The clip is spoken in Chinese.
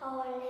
好嘞。